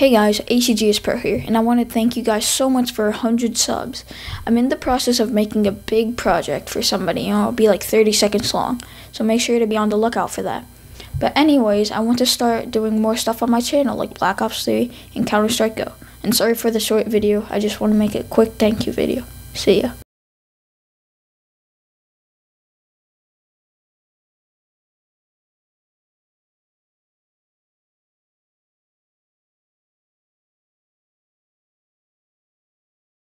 Hey guys, ACGS Pro here, and I want to thank you guys so much for 100 subs. I'm in the process of making a big project for somebody, and it'll be like 30 seconds long, so make sure to be on the lookout for that. But anyways, I want to start doing more stuff on my channel, like Black Ops 3 and Counter-Strike Go. And sorry for the short video, I just want to make a quick thank you video. See ya.